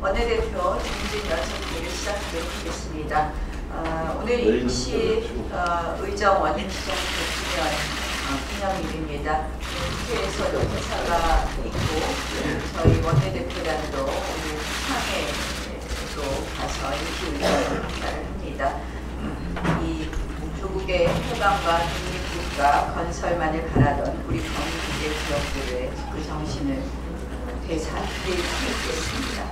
원내대표 김진 연설회를 시작하도록 하겠습니다. 어, 오늘 임시 어, 의정 대통령 어, 기념일입니다. 국회에서도 행사가 있고 저희 원내대표단도 오늘 상해도 가서 임시 의정 행사를 합니다. 음, 이 조국의 해방과 독립국가 건설만을 바라던 우리 경제 기업들의 그 정신을 어, 되살릴 수 있겠습니다.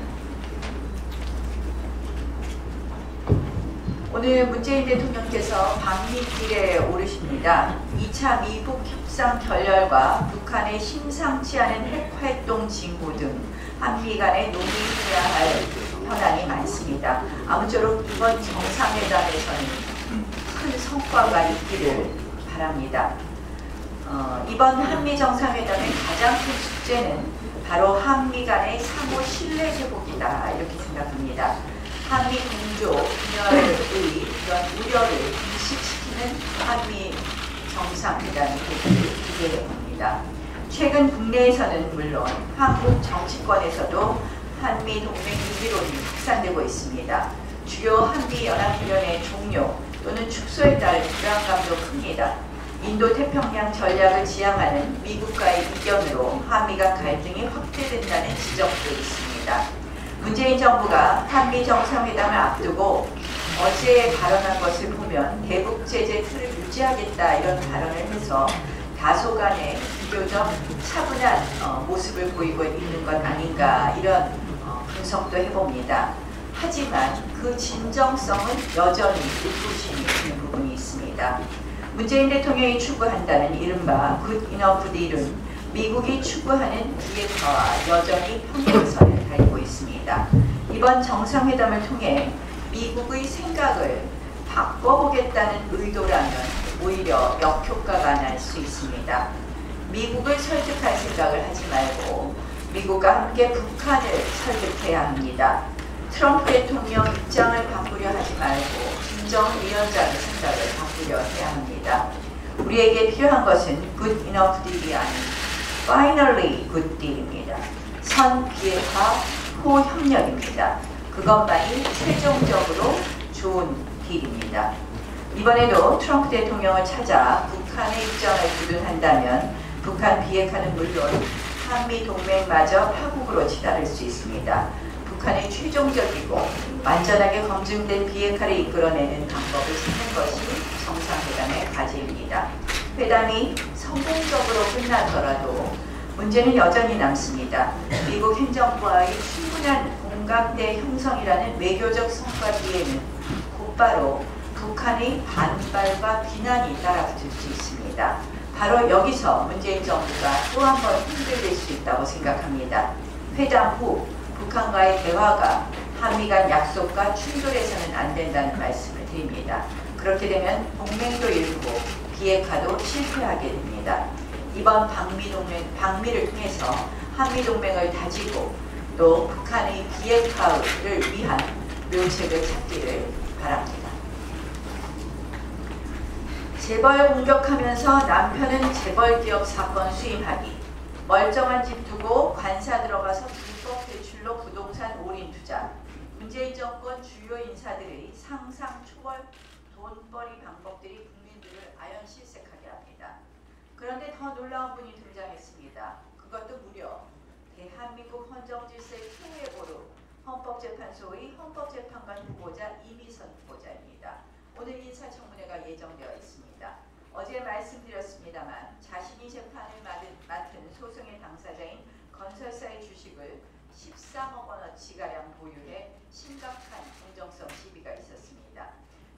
오늘 문재인 대통령께서 방미길에 오르십니다. 2차 미북 협상 결렬과 북한의 심상치 않은 핵 활동 징후 등 한미 간에 논의해야 할 현안이 많습니다. 아무쪼록 이번 정상회담에서는 큰 성과가 있기를 바랍니다. 어, 이번 한미 정상회담의 가장 큰 숙제는 바로 한미 간의 상호 신뢰 회복이다 이렇게 생각합니다. 한미 공조 분열의 이런 우려를 인식시키는 한미 정상회담이 되기를 기대해 봅니다. 최근 국내에서는 물론 한국 정치권에서도 한미 동맹 유기론이 확산되고 있습니다. 주요 한미 연합훈련의 종료 또는 축소에 따른 불안감도 큽니다. 인도 태평양 전략을 지향하는 미국과의 이견으로 한미간 갈등이 확대된다는 지적도 있습니다. 문재인 정부가 한미 정상회담을 앞두고 어제 발언한 것을 보면 대북 제재 틀을 유지하겠다 이런 발언을 해서 다소간의 비교적 차분한 어, 모습을 보이고 있는 것 아닌가 이런 어, 분석도 해봅니다. 하지만 그 진정성은 여전히 의구심이 있는 부분이 있습니다. 문재인 대통령이 추구한다는 이른바 good enough deal은 미국이 추구하는 비핵화와 여전히 평행선을 달고 있습니다. 이번 정상회담을 통해 미국의 생각을 바꿔보겠다는 의도라면 오히려 역효과가 날 수 있습니다. 미국을 설득할 생각을 하지 말고 미국과 함께 북한을 설득해야 합니다. 트럼프 대통령 입장을 바꾸려 하지 말고 김정위원장의 생각을 바꾸려 해야 합니다. 우리에게 필요한 것은 good enough deal이 아닌 finally good deal입니다. 선 비핵화 호 협력입니다. 그것만이 최종적으로 좋은 딜입니다. 이번에도 트럼프 대통령을 찾아 북한의 입장을 두둔한다면 북한 비핵화는 물론 한미 동맹마저 파국으로 치달을 수 있습니다. 북한의 최종적이고 완전하게 검증된 비핵화를 이끌어내는 방법을 찾는 것이 정상회담의 과제입니다. 회담이 성공적으로 끝나더라도 문제는 여전히 남습니다. 미국 행정부와의 충분한 공감대 형성이라는 외교적 성과 뒤에는 곧바로 북한의 반발과 비난이 따라붙을 수 있습니다. 바로 여기서 문재인 정부가 또 한번 흔들릴 수 있다고 생각합니다. 회담 후 북한과의 대화가 한미 간 약속과 충돌해서는 안 된다는 말씀을 드립니다. 그렇게 되면 동맹도 잃고 비핵화도 실패하게 됩니다. 이번 방미 동맹, 방미를 통해서 한미 동맹을 다지고 또 북한의 비핵화를 위한 묘책을 찾기를 바랍니다. 재벌 공격하면서 남편은 재벌 기업 사건 수임하기 멀쩡한 집 두고 관사 들어가서 불법 대출로 부동산 올인 투자 문재인 정권 주요 인사들의 상상 초월 돈벌이 방법들이 국민들을 아연실색하게 합니다. 그런데 더 놀라운 분이 등장했습니다. 그것도 무려 대한민국 헌정질서의 최후의 보루 헌법재판소의 헌법재판관 후보자 이미선 후보자입니다. 오늘 인사청문회가 예정되어 있습니다. 어제 말씀드렸습니다만 자신이 재판을 맡은, 소송의 당사자인 건설사의 주식을 13억 원어치가량 보유해 심각한 공정성 시비가 있었습니다.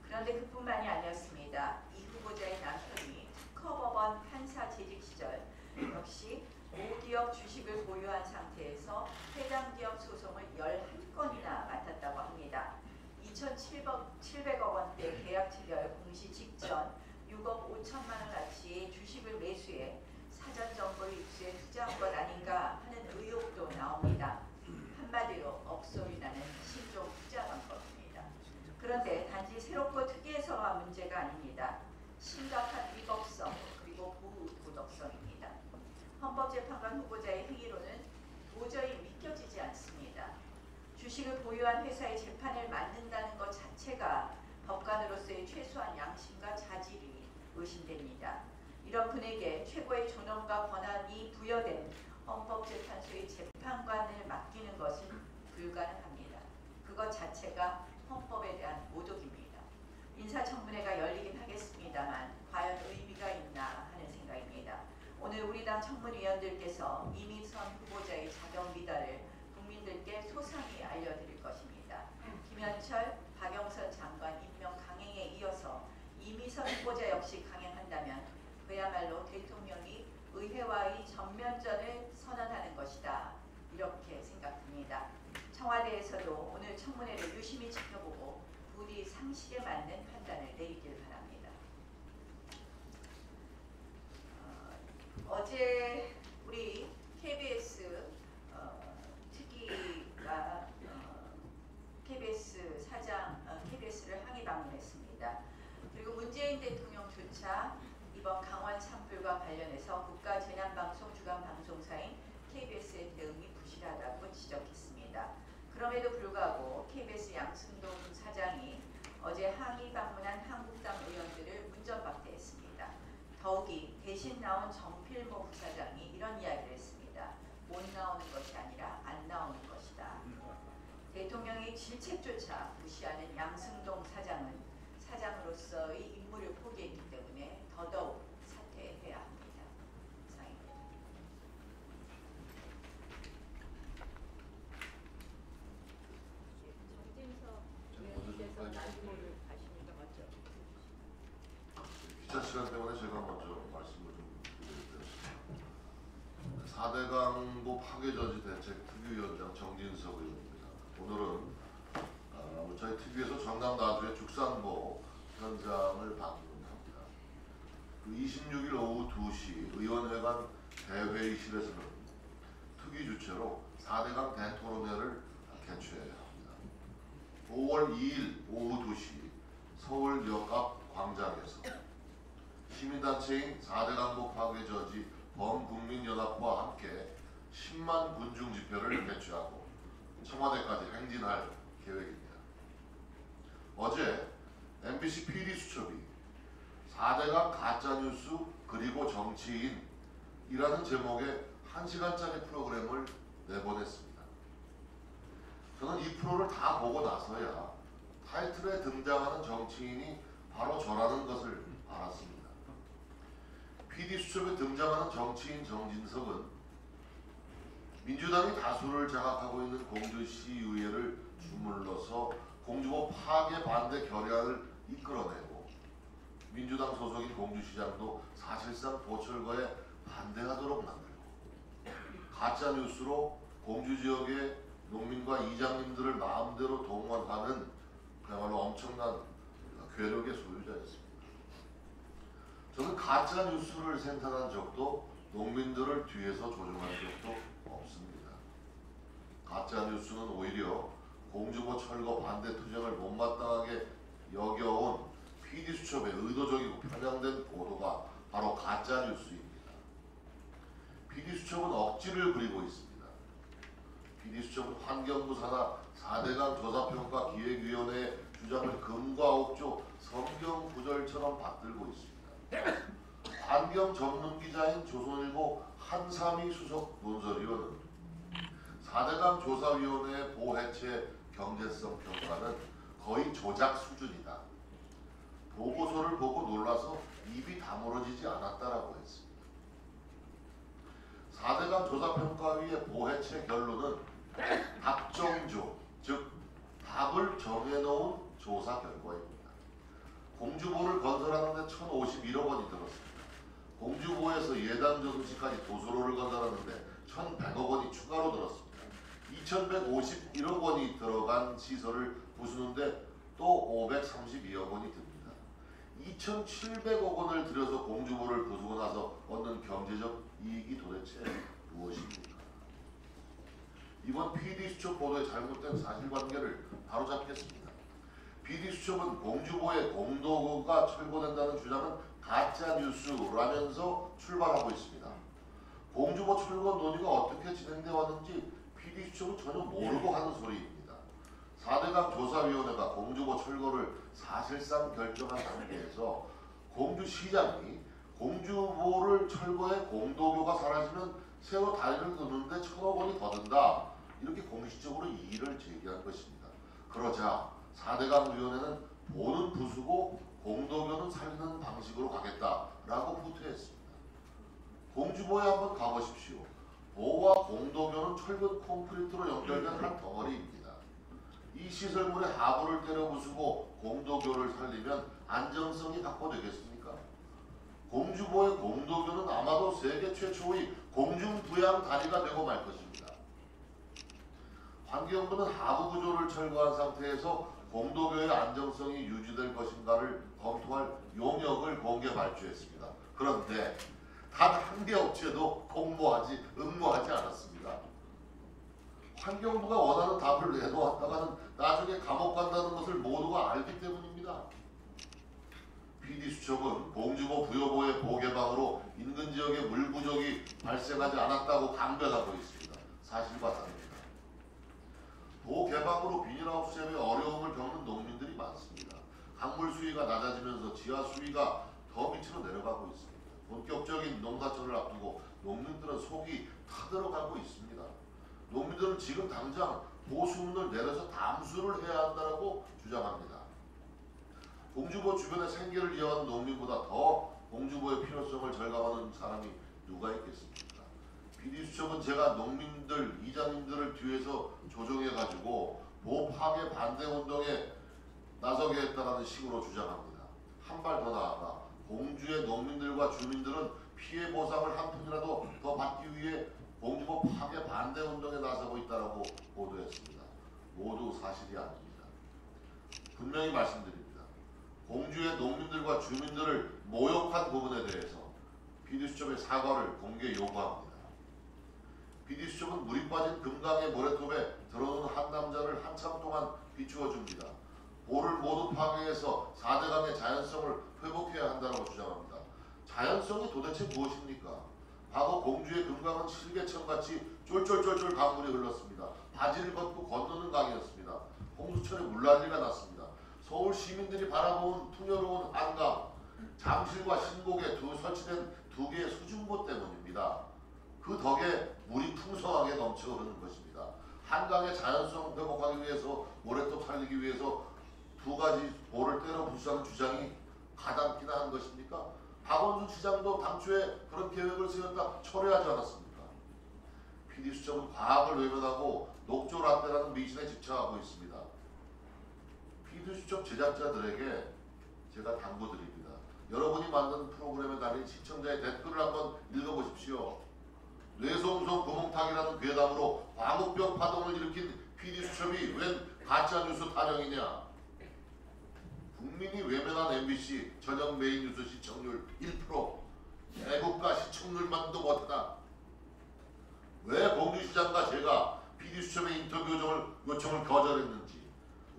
그런데 그뿐만이 아니었습니다. 이 후보자의 남편이 특허법원 판사 재직 시절 역시 모기업 주식을 보유한 상태에서 해당 기업 소송을 11건이나 맡았다고 합니다. 2,700억 원대 계약 체결 공시 직전 6억 5천만 원 가치의 주식을 매수해 사전 정보를 입수해 투자한 것 아닌가 심각한 위법성 그리고 부도덕성입니다. 헌법재판관 후보자의 행위로는 도저히 믿겨지지 않습니다. 주식을 보유한 회사의 재판을 맡는다는 것 자체가 법관으로서의 최소한 양심과 자질이 의심됩니다. 이런 분에게 최고의 존엄과 권한이 부여된 헌법재판소의 재판관을 맡기는 것은 불가능합니다. 그것 자체가 헌법에 대한 1차 청문회가 열리긴 하겠습니다만 과연 의미가 있나 하는 생각입니다. 오늘 우리 당 청문위원들께서 이민선 후보자의 자격 미달을 국민들께 소상히 알려드릴 것입니다. 김현철, 박영선 장관 임명 강행에 이어서 이민선 후보자 역시 강행한다면 그야말로 대통령이 의회와의 전면전을 선언하는 것이다. 이렇게 생각됩니다. 청와대에서도 오늘 청문회를 유심히 지켜보고 부디 상식에 맞는 판단을 내리길 바랍니다. 어, 어제 우리 KBS 어, 특위가 어, KBS 사장 어, KBS를 항의 방문했습니다. 그리고 문재인 대통령조차 이번 강원 산불과 관련해서 국가재난방송 주간 방송사인 KBS의 대응이 부실하다고 지적했습니다. 그럼에도 불구하고 KBS 양승동 사장이 어제 항의 방문한 한국당 의원들을 문전박대했습니다. 더욱이 대신 나온 정필모 부사장이 이런 이야기를 했습니다. 못 나오는 것이 아니라 안 나오는 것이다. 대통령의 질책조차 무시하는 양승동 사장은 사장으로서의 임무를 포기했기 때문에 더더욱 사퇴해야 합니다. 이상입니다. 정진석 좀 의원님께서 먼저 좀 날고를 가십니다. 맞죠? 기차 시간 때문에 제가 먼저 말씀을 좀 드리겠습니다. 4대강보 파괴저지 대책 특위위원장 정진석 의원입니다. 오늘은 어, 저희 TV에서 전남 나주의 죽산보 현장을 방문합니다. 그 26일 오후 2시 의원회관 대회의실에서는 특위 주최로 4대강 대토론회를 개최해야 합니다. 5월 2일 오후 2시 서울역 앞 광장에서 시민단체인 4대 강보 파괴 저지 범국민연합과 함께 10만 군중 집회를 개최하고 청와대까지 행진할 계획입니다. 어제 MBC PD 수첩이 4대강 가짜뉴스 그리고 정치인이라는 제목의 1시간짜리 프로그램을 내보냈습니다. 저는 이 프로를 다 보고 나서야 타이틀에 등장하는 정치인이 바로 저라는 것을 알았습니다. PD 수첩에 등장하는 정치인 정진석은 민주당이 다수를 장악하고 있는 공주시의회를 주물러서 공주보 파괴 반대 결의안을 이끌어내고 민주당 소속인 공주시장도 사실상 보철거에 반대하도록 만들고 가짜 뉴스로 공주 지역의 농민과 이장님들을 마음대로 동원하는 그야말로 엄청난 괴력의 소유자였습니다. 저는 가짜 뉴스를 생산한 적도 농민들을 뒤에서 조종한 적도 없습니다. 가짜 뉴스는 오히려 공주보 철거 반대 투쟁을 못마땅하게 여겨온 PD 수첩의 의도적이고 편향된 보도가 바로 가짜 뉴스입니다. PD 수첩은 억지를 부리고 있습니다. PD수첩은 환경부 산하 4대강 조사평가 기획위원회의 주장을 금과 옥조 성경 구절처럼 받들고 있습니다. 환경 전문 기자인 조선일보 한삼희 수석 논설위원은 4대강 조사위원회의 보해체 경제성 평가는 거의 조작 수준이다. 보고서를 보고 놀라서 입이 다물어지지 않았다라고 했습니다. 4대강 조사평가위의 보해체 결론은 답정조, 즉 답을 정해놓은 조사 결과입니다. 공주보를 건설하는데 1,051억 원이 들었습니다. 공주보에서 예당 저수지까지 도수로를 건설하는데 1,100억 원이 추가로 들었습니다. 2,151억 원이 들어간 시설을 부수는데 또 532억 원이 듭니다. 2,700억 원을 들여서 공주보를 부수고 나서 얻는 경제적 이익이 도대체 무엇입니까? 이번 PD수첩 보도의 잘못된 사실관계를 바로잡겠습니다. PD수첩은 공주보의 공도가 철거된다는 주장은 가짜뉴스라면서 출발하고 있습니다. 공주보 철거 논의가 어떻게 진행되어 왔는지 PD수첩은 전혀 모르고 하는 소리입니다. 4대강 조사위원회가 공주보 철거를 사실상 결정한 단계에서 공주시장이 공주보를 철거해 공도교가 사라지면 새로 다리를 놓는데 천억 원이 더 든다. 이렇게 공식적으로 이의를 제기한 것입니다. 그러자 4대강 위원회는 보는 부수고 공도교는 살리는 방식으로 가겠다라고 후퇴했습니다. 공주보에 한번 가보십시오. 보와 공도교는 철근 콘크리트로 연결된 한 덩어리입니다. 이 시설물의 하부를 때려 부수고 공도교를 살리면 안정성이 확보되겠습니까? 공주보의 공도교는 아마도 세계 최초의 공중부양 다리가 되고 말 것입니다. 환경부는 하부 구조를 철거한 상태에서 공도교의 안정성이 유지될 것인가를 검토할 용역을 공개 발주했습니다. 그런데 단 한 개 업체도 공모하지 응모하지 않았습니다. 환경부가 원하는 답을 내놓았다가는 나중에 감옥 간다는 것을 모두가 알기 때문입니다. PD수첩은 공주보 부여보의 보개방으로 인근 지역에 물 부족이 발생하지 않았다고 강변하고 있습니다. 사실과 다릅니다. 도 개방으로 비닐하우스 재배에 어려움을 겪는 농민들이 많습니다. 강물 수위가 낮아지면서 지하 수위가 더 밑으로 내려가고 있습니다. 본격적인 농사철을 앞두고 농민들은 속이 타들어가고 있습니다. 농민들은 지금 당장 보수문을 내려서 담수를 해야 한다고 주장합니다. 공주보 주변의 생계를 이어가는 농민보다 더 공주보의 필요성을 절감하는 사람이 누가 있겠습니까? 비디수첩은 제가 농민들, 이장님들을 뒤에서 조정해가지고 보 파괴 반대 운동에 나서게 했다는 식으로 주장합니다. 한 발 더 나아가 공주의 농민들과 주민들은 피해 보상을 한 푼이라도 더 받기 위해 공주보 파괴 반대 운동에 나서고 있다고 보도했습니다. 모두 사실이 아닙니다. 분명히 말씀드립니다. 공주의 농민들과 주민들을 모욕한 부분에 대해서 비디수첩의 사과를 공개 요구합니다. 비디수첩은 물이 빠진 금강의 모래톱에 들어오는 한 남자를 한참 동안 비추어 줍니다. 볼을 모두 파괴해서 4대강의 자연성을 회복해야 한다고 주장합니다. 자연성이 도대체 무엇입니까? 과거 공주의 금강은 실개천같이 쫄쫄쫄쫄 강물이 흘렀습니다. 바지를 걷고 건너는 강이었습니다. 홍수철에 물난리가 났습니다. 서울 시민들이 바라보는 풍요로운 한강, 잠실과 신곡에 두 설치된 두 개의 수중보 때문입니다. 그 덕에 물이 풍성하게 넘쳐 흐르는 것입니다. 한강의 자연성 회복하기 위해서 모래톱 살리기 위해서 두 가지 볼을 때려 부수하는 주장이 가당키나 한 것입니까? 박원순 시장도 당초에 그런 계획을 세웠다 철회하지 않았습니까? PD수첩은 과학을 외면하고 녹조 라떼라는 미신에 집착하고 있습니다. PD수첩 제작자들에게 제가 당부드립니다. 여러분이 만든 프로그램에 달린 시청자의 댓글을 한번 읽어보십시오. 뇌송송 구멍탁이라는 괴담으로 광우병 파동을 일으킨 PD수첩이 웬 가짜뉴스 타령이냐? 국민이 외면한 MBC 저녁 메인 뉴스 시청률 1%, 애국가 시청률만도 못하다. 왜 공주시장과 제가 PD수첩의 인터뷰 요청을, 요청을 거절했는지,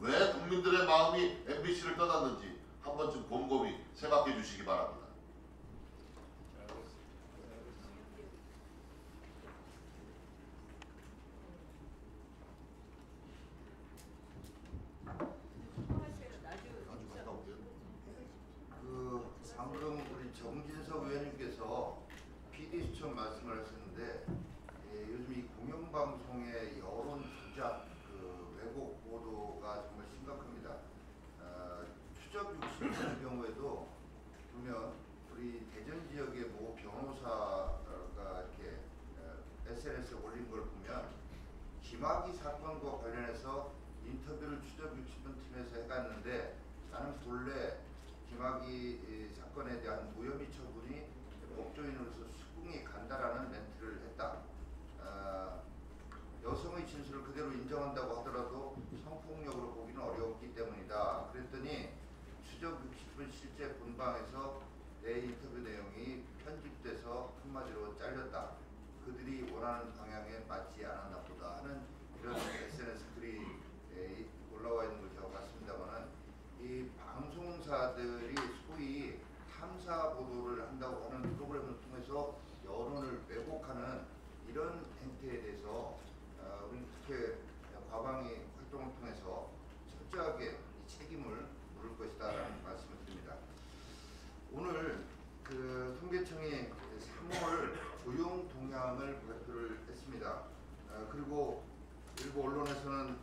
왜 국민들의 마음이 MBC를 떠났는지 한 번쯤 곰곰이 생각해 주시기 바랍니다. 하세요. 나중에 아주 갔다 올게요. 그 방금 우리 정진석 의원님께서 PD 수첩 말씀을 하셨는데 예, 요즘 이 공영방송의 여론 조작, 그 왜곡 보도가 정말 심각합니다. 어, 추적 60년 경우에도 보면 우리 대전 지역의 모 변호사가 이렇게 SNS에 올린 걸 보면 김학의 사건과 관련해서 인터뷰를 추적 60분 팀에서 해갔는데 나는 본래 김학의 이 사건에 대한 무혐의 처분이 법조인으로서 수긍이 간다라는 멘트를 했다. 아, 여성의 진술을 그대로 인정한다고 하더라도 성폭력으로 보기는 어렵기 그랬더니 추적 60분 실제 본방에서 내 인터뷰 내용이 편집돼서 한마디로 잘렸다. 그들이 원하는 방향에 맞지 않았나 보다 하는 이런 SNS 글이 에, 올라와 있는 걸 제가 봤습니다만은 이 방송사들이 소위 탐사 보도를 한다고 하는 프로그램을 통해서 여론을 왜곡하는 이런 행태에 대해서 어, 우리 특히 과방위 활동을 통해서 철저하게 이 책임을 물을 것이다 라는 말씀을 드립니다. 오늘 그 통계 인상을 발표를 했습니다. 어, 그리고 일부 언론에서는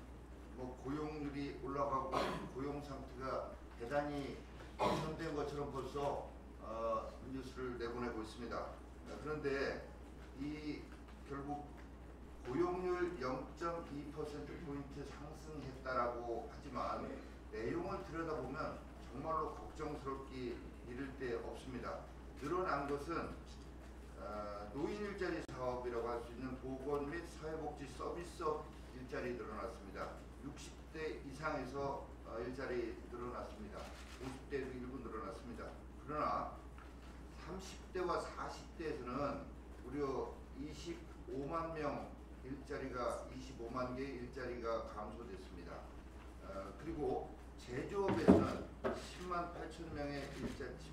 뭐 고용률이 올라가고 고용 상태가 대단히 개선된 것처럼 벌써 어, 뉴스를 내보내고 있습니다. 어, 그런데 이 결국 고용률 0.2%포인트 상승했다라고 하지만 내용을 들여다보면 정말로 걱정스럽기 이를 데 없습니다. 늘어난 것은 어, 노인 일자리 사업이라고 할 수 있는 보건 및 사회복지 서비스업 일자리 늘어났습니다.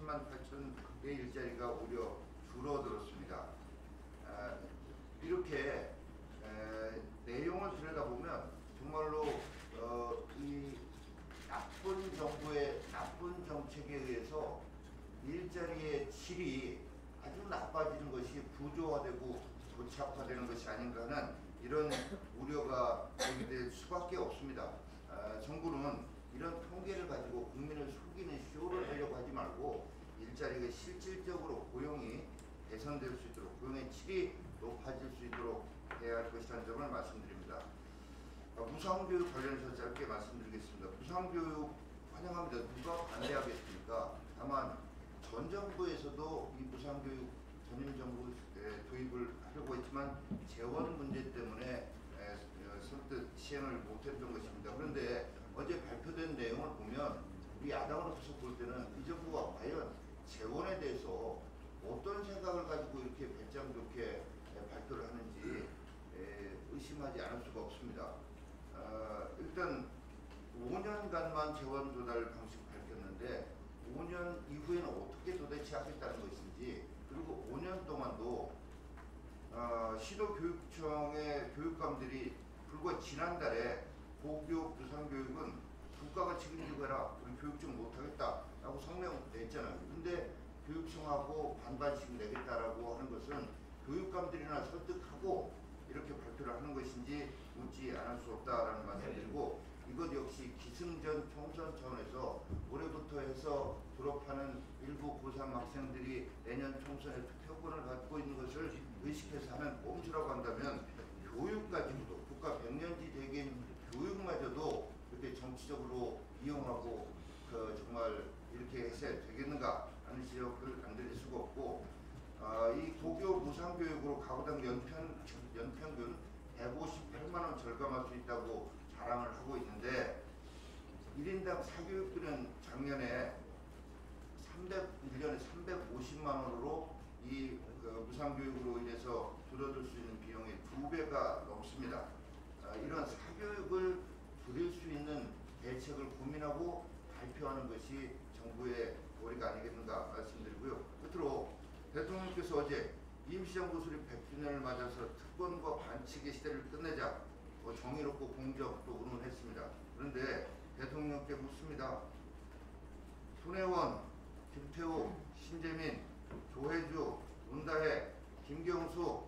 3만 8천 개 일자리가 오히려 줄어들었습니다. 아, 이렇게 내용을 들여다보면 정말로 어, 이 나쁜 정부의 나쁜 정책에 의해서 일자리의 질이 아주 나빠지는 것이 부조화되고 고착화되는 것이 아닌가 하는 이런 우려가 될 수밖에 없습니다. 아, 정부는 이런 통계를 가지고 국민을 속이는 쇼를 하려고 하지 말고 일자리가 실질적으로 고용이 개선될 수 있도록 고용의 질이 높아질 수 있도록 해야 할 것이라는 점을 말씀드립니다. 어, 무상교육 관련해서 짧게 말씀드리겠습니다. 무상교육 환영합니다. 누가 반대하겠습니까? 다만 전 정부에서도 이 무상교육 전임 정부 에, 도입을 하려고 했지만 재원 문제 때문에 에, 어, 선뜻 시행을 못했던 것입니다. 그런데 어제 발표된 내용을 보면 우리 야당으로서 볼 때는 이 정부가 과연 재원에 대해서 어떤 생각을 가지고 이렇게 배짱 좋게 에, 발표를 하는지 에, 의심하지 않을 수가 없습니다. 어, 일단 5년간만 재원 조달 방식 밝혔는데 5년 이후에는 어떻게 도대체 하겠다는 것인지 그리고 5년 동안도 어, 시도교육청의 교육감들이 불과 지난달에 고교육 무상교육은 국가가 책임지고 해라 우리 교육 좀 못하겠다 라고 성명 냈잖아요. 근데 교육청하고 반반씩 내겠다라고 하는 것은 교육감들이나 설득하고 이렇게 발표를 하는 것인지 묻지 않을 수 없다라는 말씀 드리고 이것 역시 기승전 총선 차원에서 올해부터 해서 졸업하는 일부 고3 학생들이 내년 총선에 투표권을 갖고 있는 것을 의식해서 하는 꼼수라고 한다면 교육 가지고도 국가 백년지 대계인 교육마저도 이렇게 정치적으로 이용하고 그 정말 이렇게 해서 되겠는가 하는 지적을 안 드릴 수가 없고 아, 이 고교 무상교육으로 가구당 연평, 연평균 158만 원 절감할 수 있다고 자랑을 하고 있는데 1인당 사교육비는 작년에 300, 1년에 350만 원으로 이 그, 무상교육으로 인해서 줄어들 수 있는 비용이 두 배가 넘습니다. 아, 이런 사교육을 줄일 수 있는 대책을 고민하고 발표하는 것이 정부의 도리가 아니겠는가 말씀드리고요. 끝으로 대통령께서 어제 임시정부 수립 100주년을 맞아서 특권과 반칙의 시대를 끝내자 뭐 정의롭고 공정도 의논했습니다. 그런데 대통령께 묻습니다. 손혜원, 김태우, 신재민, 조혜주, 문다혜, 김경수,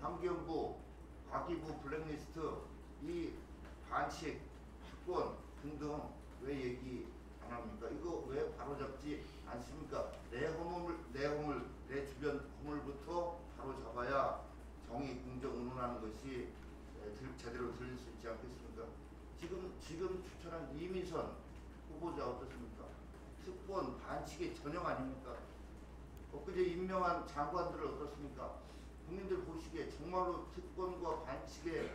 환경부, 과기부 블랙리스트 이 반칙, 특권 등등 왜 얘기 안 합니까? 이거 왜 바로잡지 않습니까? 내 허물, 내 허물, 내 주변 허물부터 바로 잡아야 정의, 공정, 의논하는 것이 제대로 들릴 수 있지 않겠습니까? 지금 지금 추천한 이미선 후보자 어떻습니까? 특권 반칙의 전형 아닙니까? 엊그제 임명한 장관들은 어떻습니까? 국민들 보시기에 정말로 특권과 반칙에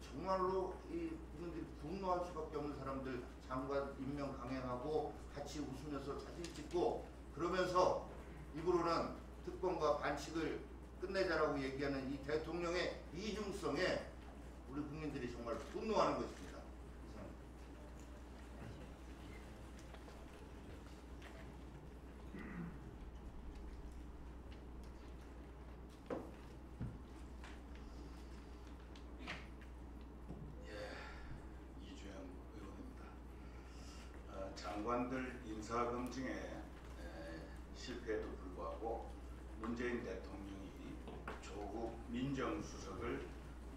정말로 이 국민들이 분노할 수밖에 없는 사람들 장관 임명 강행하고 같이 웃으면서 사진 찍고 그러면서 입으로는 특권과 반칙을 끝내자라고 얘기하는 이 대통령의 이중성에 우리 국민들이 정말 분노하는 것입니다. 예, 이주영 의원입니다. 어, 장관들 인사 검증에 에, 실패에도 불구하고 문재인 대통령이 조국 민정수석을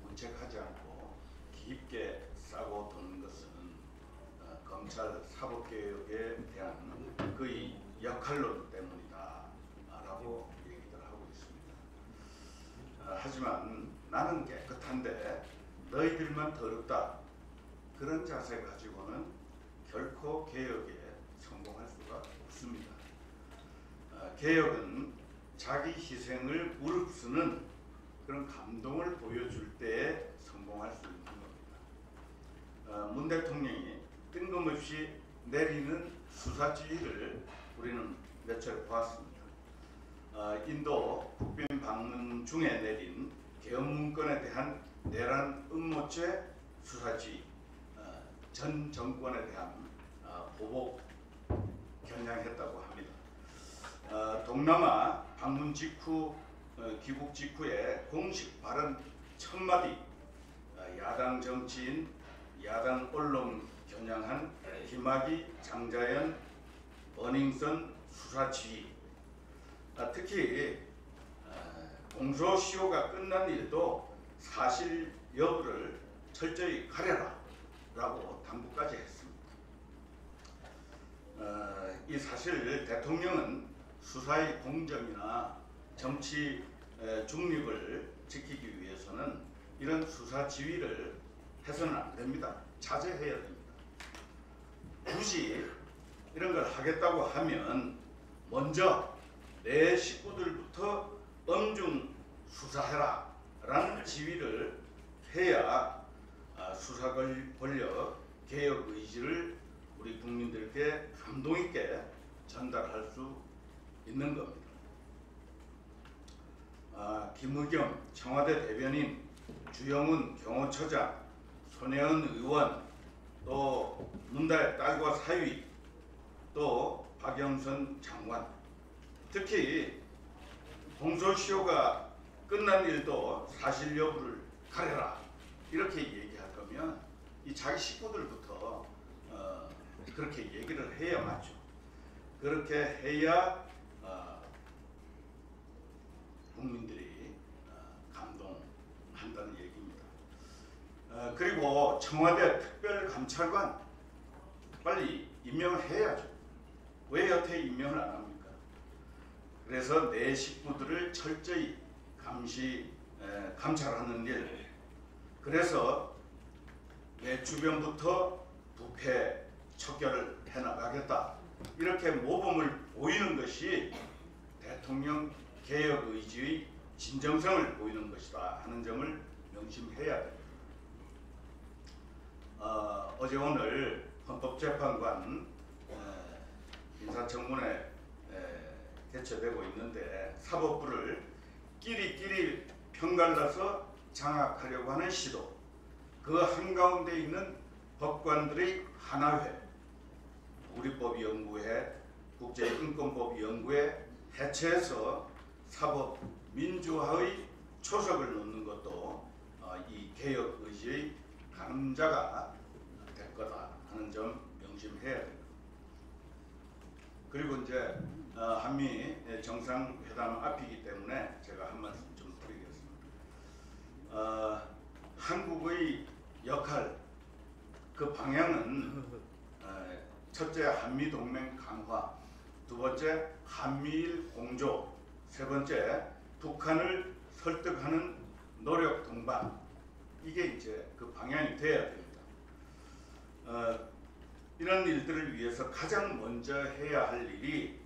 문책하지 않고 깊게 싸고 도는 것은 어, 검찰 사법개혁에 대한 그의 역할론 때문이다 라고 얘기들 하고 있습니다. 어, 하지만 나는 깨끗한데 너희들만 더럽다 그런 자세 가지고는 결코 개혁에 성공할 수가 없습니다. 어, 개혁은 자기 희생을 무릅쓰는 그런 감동을 보여줄 때에 성공할 수 있는 겁니다. 어, 문 대통령이 뜬금없이 내리는 수사지휘를 우리는 며칠 보았습니다. 어, 인도 국빈 방문 중에 내린 개헌 문건에 대한 내란 음모죄 수사지휘, 어, 전 정권에 대한 어, 보복 겨냥했다고 합니다. 어, 동남아 방문 직후 어, 귀국 직후에 공식 발언 첫 마디 어, 야당 정치인 야당 언론 겨냥한 김학의 장자연 버닝썬 수사지휘 아, 특히 어, 공소시효가 끝난 일도 사실 여부를 철저히 가려라 라고 당부까지 했습니다. 어, 이 사실 대통령은 수사의 공정이나 정치 에, 중립을 지키기 위해서는 이런 수사 지휘를 해서는 안 됩니다. 자제해야 됩니다. 굳이 이런 걸 하겠다고 하면 먼저 내 식구들부터 엄중 수사해라 라는 지휘를 해야 아, 수사 권- 권력 개혁 의지를 우리 국민들께 감동 있게 전달할 수 있는 겁니다. 아, 김의겸 청와대 대변인, 주영훈 경호처장, 손혜원 의원, 또 문다의 딸과 사위, 또 박영선 장관, 특히 공소시효가 끝난 일도 사실 여부를 가려라 이렇게 얘기할 거면 이 자기 식구들부터 어, 그렇게 얘기를 해야 맞죠. 그렇게 해야 어, 국민들이 어, 감동한다는 얘기입니다. 어, 그리고 청와대 특별감찰관 빨리 임명을 해야죠. 왜 여태 임명을 안 합니까? 그래서 내 식구들을 철저히 감시 에, 감찰하는 일. 그래서 내 주변부터 부패 척결을 해나가겠다. 이렇게 모범을 보이는 것이 대통령 개혁 의지의 진정성을 보이는 것이다 하는 점을 명심해야 됩니다. 어, 어제 오늘 헌법재판관 에, 인사청문회 에, 개최되고 있는데 사법부를 끼리끼리 편갈라서 장악하려고 하는 시도 그 한가운데 있는 법관들의 하나회 우리법연구회 국제인권법연구회 해체해서 사법 민주화의 초석을 놓는 것도 어, 이 개혁 의지의 감자가 될 거다 하는 점 명심해야 됩니다. 그리고 이제 어, 한미 정상회담 앞이기 때문에 제가 한 말씀 좀 드리겠습니다. 어, 한국의 역할 그 방향은 어, 첫째 한미 동맹 강화, 두 번째 한미일 공조, 세 번째 북한을 설득하는 노력 동반 이게 이제 그 방향이 돼야 됩니다. 어, 이런 일들을 위해서 가장 먼저 해야 할 일이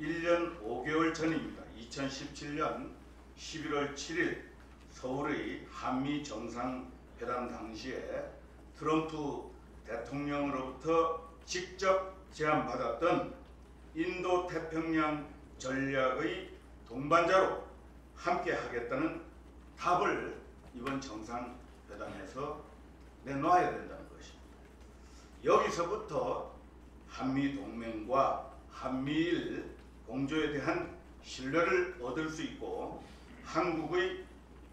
1년 5개월 전입니다. 2017년 11월 7일 서울의 한미 정상회담 당시에 트럼프 대통령으로부터 직접 제안받았던 인도 태평양 전략의 동반자로 함께 하겠다는 답을 이번 정상회담에서 내놓아야 된다는 것입니다. 여기서부터 한미 동맹과 한미일 공조에 대한 신뢰를 얻을 수 있고 한국의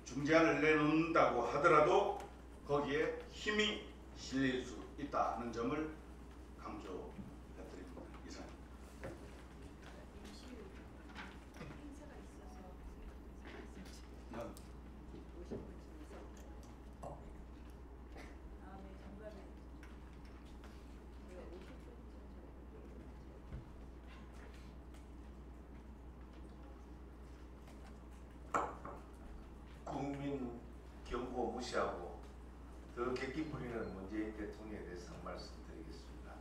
중재안을 내놓는다고 하더라도 거기에 힘이 실릴 수 있다는 점을 강조해드립니다. 이상. 행사가 있어서 난 더 객기 부리는 문재인 대통령에 대해서 한 말씀 드리겠습니다.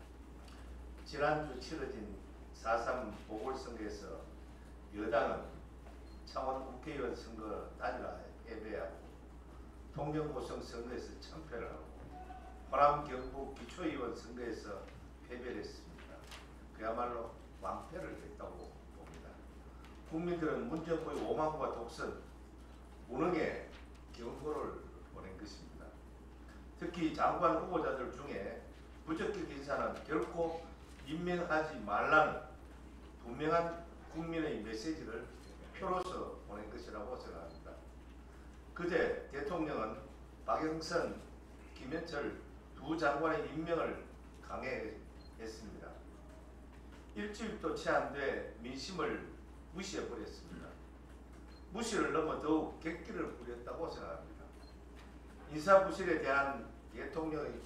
지난주 치러진 4.3 보궐선거에서 여당은 창원 국회의원 선거 단일화 패배하고 통영고성 선거에서 참패를 하고 호남 경북 기초의원 선거에서 패배를 했습니다. 그야말로 왕패를 했다고 봅니다. 국민들은 문정부의 오만과 독선, 무능에 경고를 보낸 것입니다. 특히 장관 후보자들 중에 부적격 인사는 결코 임명하지 말라는 분명한 국민의 메시지를 표로서 보낸 것이라고 생각합니다. 그제 대통령은 박영선, 김현철 두 장관의 임명을 강행했습니다. 일주일도 채 안 돼 민심을 무시해 버렸습니다. 무시를 넘어 더욱 객기를 부렸다고 생각합니다. 인사부실에 대한 대통령의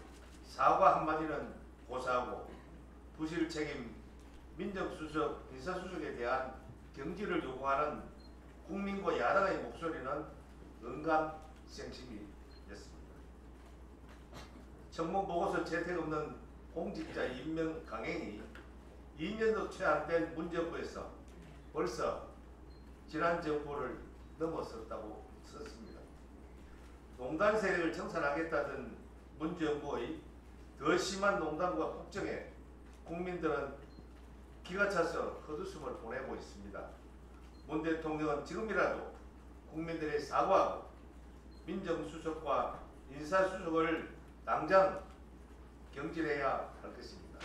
사과 한마디는 고사하고 부실 책임 민정수석, 인사수석에 대한 경질을 요구하는 국민과 야당의 목소리는 응감생심이었습니다. 청문보고서 채택 없는 공직자 임명 강행이 2년도 채 안 된 문정부에서 벌써 지난 정부를 넘어섰다고 썼습니다. 농단 세력을 청산하겠다던 문정부의 더 심한 농단과 폭정에 국민들은 기가 차서 헛웃음을 보내고 있습니다. 문 대통령은 지금이라도 국민들의 사과하고 민정수석과 인사수석을 당장 경질해야 할 것입니다.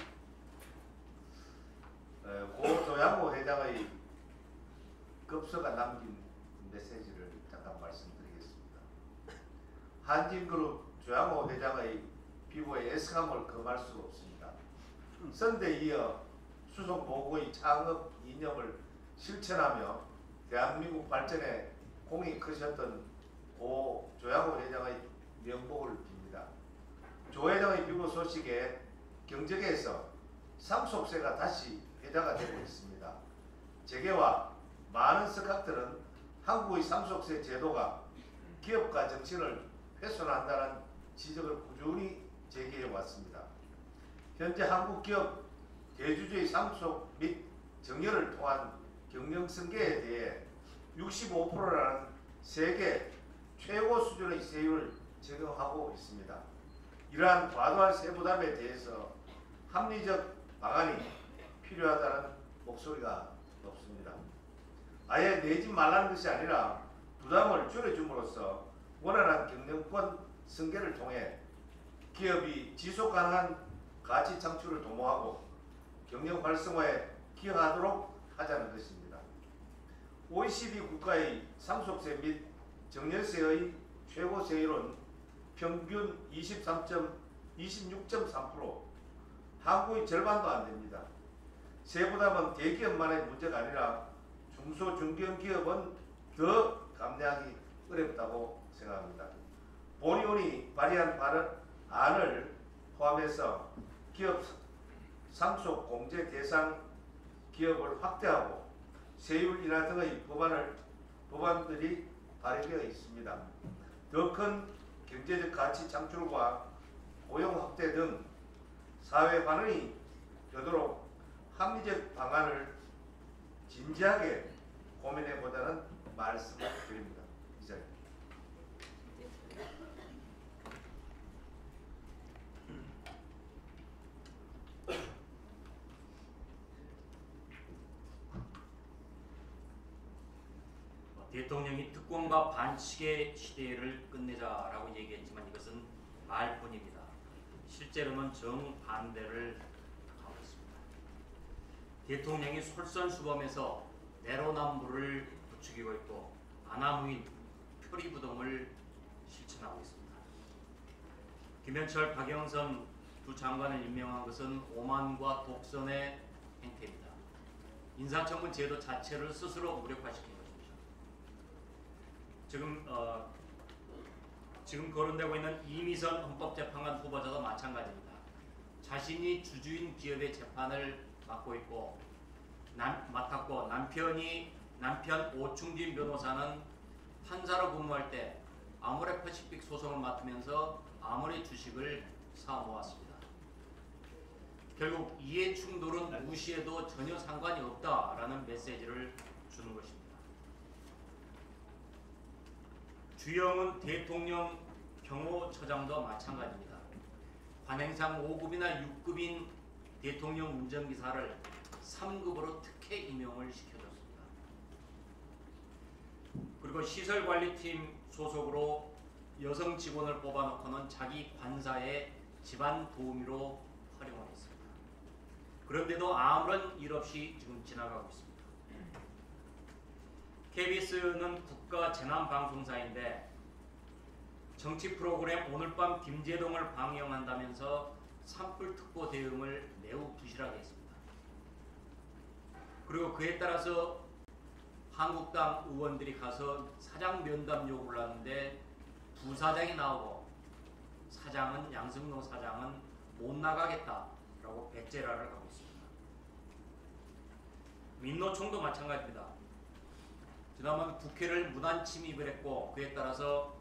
에, 고 조양호 회장의 급서가 남긴 메시지를 잠깐 말씀드리겠습니다. 한진그룹 조양호 회장의 피부에 애석함을 금할 수 없습니다. 선대 이어 수송 보고의 창업 이념을 실천하며 대한민국 발전에 공이 크셨던 고 조양호 회장의 명복을 빕니다. 조 회장의 비고 소식에 경제계에서 상속세가 다시 회자가 되고 있습니다. 재계와 많은 석학들은 한국의 상속세 제도가 기업가 정신을 훼손한다는 지적을 꾸준히 제기해 왔습니다. 현재 한국 기업 대주주의 상속 및 정렬을 통한 경영승계에 대해 65%라는 세계 최고 수준의 세율을 적용하고 있습니다. 이러한 과도한 세부담에 대해서 합리적 방안이 필요하다는 목소리가 높습니다. 아예 내지 말라는 것이 아니라 부담을 줄여줌으로써 원활한 경영권 승계를 통해 기업이 지속 가능한 가치 창출을 도모하고 경영 활성화에 기여하도록 하자는 것입니다. OECD 국가의 상속세 및 정년세의 최고 세율은 평균 23. 26.3%, 한국의 절반도 안 됩니다. 세 부담은 대기업만의 문제가 아니라 중소 중견 기업은 더 감내하기 어렵다고 생각합니다. 본의원이 발의한 안을 포함해서 기업 상속 공제 대상 기업을 확대하고 세율 인하 등의 법안을 법안들이 발의되어 있습니다. 더 큰 경제적 가치 창출과 고용 확대 등 사회 반응이 되도록 합리적 방안을 진지하게 고민해 보자는 말씀을 드립니다. 어, 대통령이 반칙의 시대를 끝내자라고 얘기했지만 이것은 말뿐입니다. 실제로는 정반대를 하고 있습니다. 대통령이 솔선수범해서 내로남불을 부추기고 있고 아나무인 표리부동을 실천하고 있습니다. 김현철, 박영선 두 장관을 임명한 것은 오만과 독선의 행태입니다. 인사청문 제도 자체를 스스로 무력화시킨 것입니다. 지금 어, 지금 거론되고 있는 이미선 헌법재판관 후보자도 마찬가지입니다. 자신이 주주인 기업의 재판을 맡고 있고 남, 맡았고 남편이 남편 오충진 변호사는 판사로 근무할 때 아모레 퍼시픽 소송을 맡으면서 아모레 주식을 사 모았습니다. 결국 이해 충돌은 무시해도 전혀 상관이 없다라는 메시지를 주는 것입니다. 주영은 대통령 경호처장도 마찬가지입니다. 관행상 5급이나 6급인 대통령 운전기사를 3급으로 특혜 임용을 시켜줬습니다. 그리고 시설관리팀 소속으로 여성 직원을 뽑아놓고는 자기 관사의 집안 도우미로 활용을 했습니다. 그런데도 아무런 일 없이 지금 지나가고 있습니다. KBS는 국가 재난 방송사인데 정치 프로그램 오늘 밤 김재동을 방영한다면서 산불 특보 대응을 매우 부실하게 했습니다. 그리고 그에 따라서 한국당 의원들이 가서 사장 면담 요구를 하는데 부사장이 나오고 사장은 양승동 사장은 못 나가겠다라고 백제라를 하고 있습니다. 민노총도 마찬가지입니다. 지난번 국회를 무단 침입을 했고 그에 따라서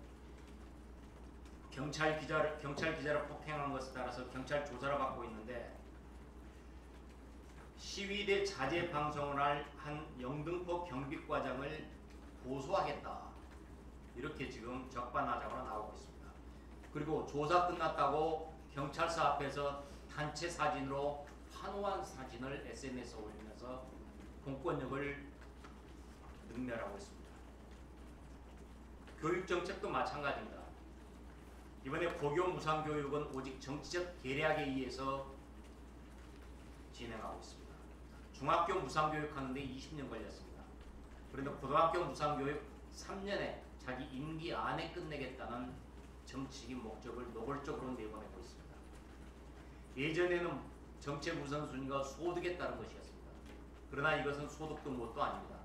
경찰 기자를 경찰 기자를 폭행한 것에 따라서 경찰 조사를 받고 있는데 시위대 자제 방송을 할 한 영등포 경비과장을 고소하겠다 이렇게 지금 적반하장으로 나오고 있습니다. 그리고 조사 끝났다고 경찰서 앞에서 단체 사진으로 환호한 사진을 SNS에 올리면서 공권력을 능멸하고 있습니다. 교육 정책도 마찬가지입니다. 이번에 고교 무상 교육은 오직 정치적 계략에 의해서 진행하고 있습니다. 중학교 무상 교육 하는데 20년 걸렸습니다. 그런데 고등학교 무상 교육 3년에 자기 임기 안에 끝내겠다는 정치적인 목적을 노골적으로 내보내고 있습니다. 예전에는 정책 우선순위가 소득에 따른 것이었습니다. 그러나 이것은 소득도 뭣도 아닙니다.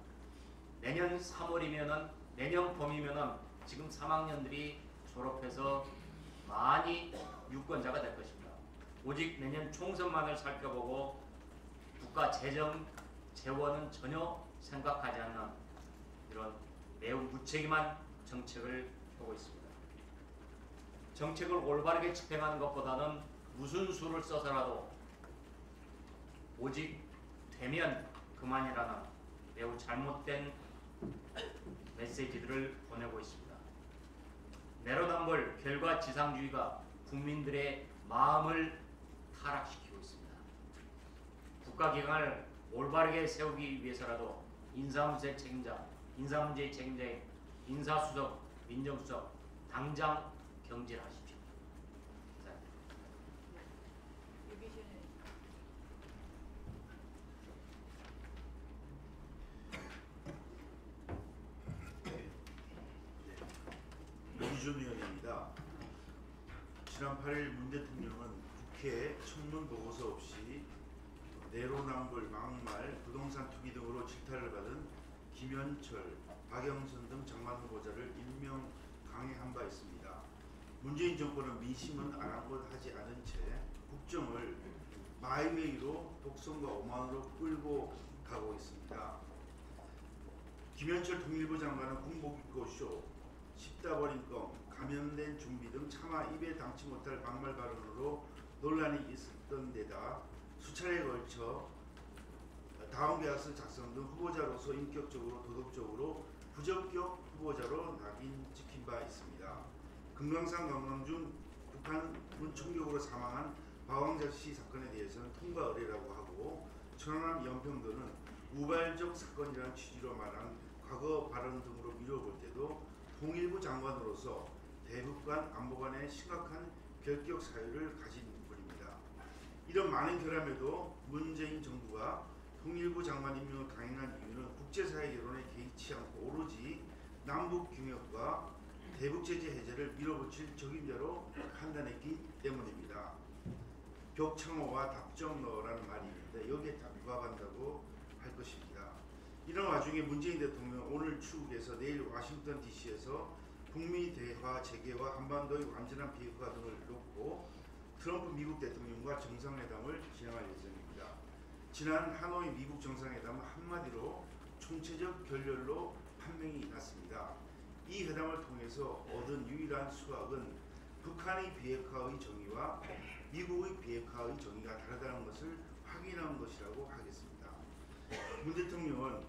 내년 3월이면은 내년 봄이면은 지금 3학년들이 졸업해서 많이 유권자가 될 것입니다. 오직 내년 총선만을 살펴보고 국가 재정 재원은 전혀 생각하지 않는 이런 매우 무책임한 정책을 펴고 있습니다. 정책을 올바르게 집행하는 것보다는 무슨 수를 써서라도 오직 되면 그만이라는 매우 잘못된 메시지들을 보내고 있습니다. 내로남불 결과 지상주의가 국민들의 마음을 타락시키고 있습니다. 국가기관을 올바르게 세우기 위해서라도 인사문제 책임자, 인사문제 책임자인 인사수석, 민정수석 당장 경질하십시오. 감사합니다. 유기준의 이준 의원입니다. 지난 8일 문 대통령은 국회 청문 보고서 없이 내로남불, 막말, 부동산 투기 등으로 질타를 받은 김현철, 박영선 등 장관 후보자를 임명 강행한 바 있습니다. 문재인 정권은 민심은 아랑곳하지 않은 채 국정을 마이웨이로 독선과 오만으로 끌고 가고 있습니다. 김현철 통일부 장관은 군복 입고쇼, 씹다 버린 껌, 감염된 좀비 등 차마 입에 담지 못할 막말 발언으로 논란이 있었던 데다 수차례에 걸쳐 다음 계약서 작성 등 후보자로서 인격적으로 도덕적으로 부적격 후보자로 낙인 찍힌 바 있습니다. 금강산 관광 중 북한 군 총격으로 사망한 박왕자 씨 사건에 대해서는 통과 의뢰라고 하고 천안함 연평도는 우발적 사건이라는 취지로 말한 과거 발언 등으로 미뤄볼 때도 통일부 장관으로서 대북 간 안보 간의 심각한 결격 사유를 가진 분입니다. 이런 많은 결함에도 문재인 정부가 통일부 장관 임명을 강행한 이유는 국제사회 여론에 개의치 않고 오로지 남북 경협과 대북 제재 해제를 밀어붙일 적임자로 판단했기 때문입니다. 벽창호와 답정너라는 말이 있는데 여기에 다 부합한다고 할 것입니다. 이런 와중에 문재인 대통령 오늘 출국해서 내일 워싱턴 DC에서 북미 대화 재개와 한반도의 완전한 비핵화 등을 놓고 트럼프 미국 대통령과 정상회담을 진행할 예정입니다. 지난 하노이 미국 정상회담은 한마디로 총체적 결렬로 판명이 났습니다. 이 회담을 통해서 얻은 유일한 수확은 북한의 비핵화의 정의와 미국의 비핵화의 정의가 다르다는 것을 확인한 것이라고 하겠습니다. 문 대통령은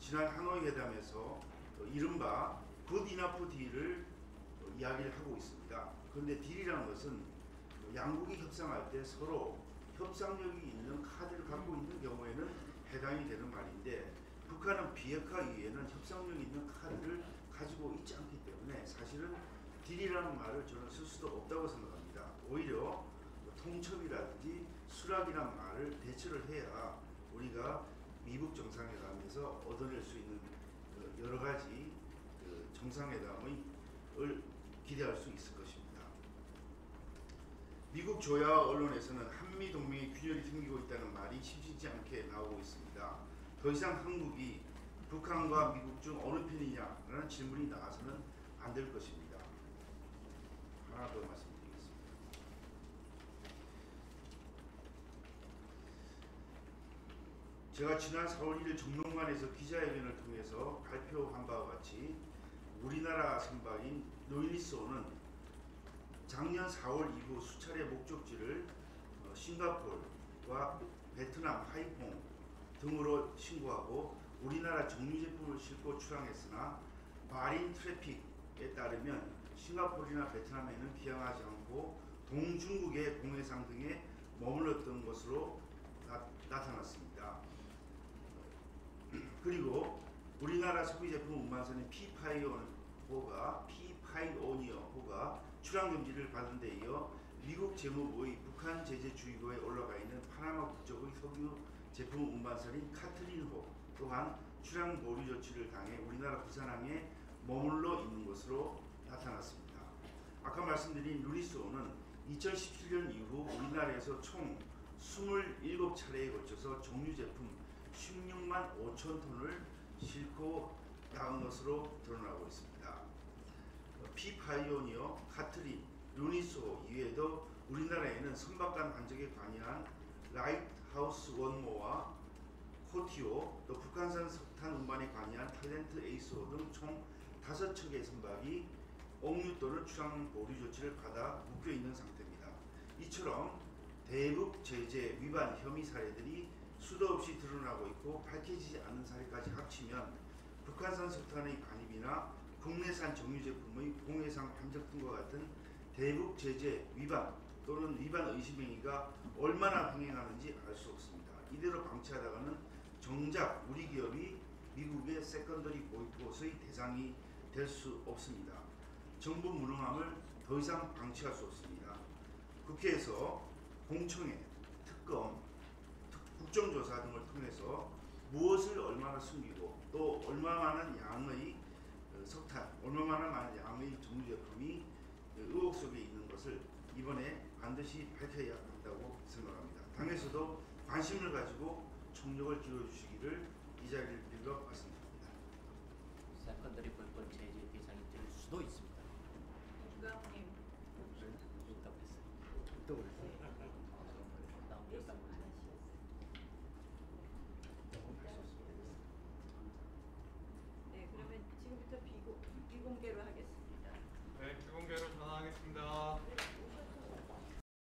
지난 하노이 회담에서 어, 이른바 good enough deal을 어, 이야기를 하고 있습니다. 그런데 deal이라는 것은 양국이 협상할 때 서로 협상력이 있는 카드를 갖고 있는 경우에는 해당이 되는 말인데 북한은 비핵화 이후에는 협상력 있는 카드를 가지고 있지 않기 때문에 사실은 딜이라는 말을 저는 쓸 수도 없다고 생각합니다. 오히려 통첩이라든지 수락이라는 말을 대처를 해야 우리가 미국 정상회담에서 얻어낼 수 있는 그 여러 가지 그 정상회담을 기대할 수 있을 것입니다. 미국 조야 언론에서는 한미 동맹의 균열이 생기고 있다는 말이 심심치 않게 나오고 있습니다. 더 이상 한국이 북한과 미국 중 어느 편이냐라는 질문이 나와서는 안 될 것입니다. 하나 더 말씀드리겠습니다. 제가 지난 4월 1일 정론관에서 기자회견을 통해서 발표한 바와 같이 우리나라 선박인 노이리스호는 작년 4월 이후 수차례 목적지를 어, 싱가포르와 베트남 하이퐁 등으로 신고하고 우리나라 정유 제품을 싣고 출항했으나 마린 트래픽에 따르면 싱가포르나 베트남에는 기항하지 않고 동중국의 공해상 등에 머물렀던 것으로 나, 나타났습니다. 그리고 우리나라 소비 제품 운반선인 피파이 오가 피파이오니어호가 출항 금지를 받은 데 이어 미국 재무부의 북한 제재 주의보에 올라가 있는 파나마 국적의 석유 제품 운반선인 카트린호 또한 출항 보류 조치를 당해 우리나라 부산항에 머물러 있는 것으로 나타났습니다. 아까 말씀드린 루리스호는 2017년 이후 우리나라에서 총 27차례에 걸쳐서 정유 제품 16만 5천 톤을 싣고 나간 것으로 드러나고 있습니다. 피파이오니어, 카트린, 루니스 이외에도 우리나라에는 선박간 환적에 관여한 라이트하우스 윈모어와 코티호, 또 북한산 석탄 운반에 관여한 탤런트 에이스호 등 총 다섯 척의 선박이 억류 또는 출항 보류 조치를 받아 묶여 있는 상태입니다. 이처럼 대북 제재 위반 혐의 사례들이 수도 없이 드러나고 있고 밝혀지지 않는 사례까지 합치면 북한산 석탄의 반입이나 국내산 정유 제품의 공해상 환적 등과 같은 대북 제재 위반 또는 위반 의심 행위가 얼마나 횡행하는지 알 수 없습니다. 이대로 방치하다가는 정작 우리 기업이 미국의 secondary boycott의 대상이 될 수 있습니다. 정부 무능함을 더 이상 방치할 수 없습니다. 국회에서 공청회, 특검, 특- 국정조사 등을 통해서 무엇을 얼마나 숨기고 또 얼마만한 양의 어, 석탄, 얼마나 많은 양의 정유 제품이 어, 의혹 속에 있는 것을 이번에 반드시 밝혀야 한다고 생각합니다. 당에서도 관심을 가지고 총력을 기울여주시기를 이 자리를 빌어 말씀드립니다. secondary boycott 제재 대상이 될 수도 있습니다.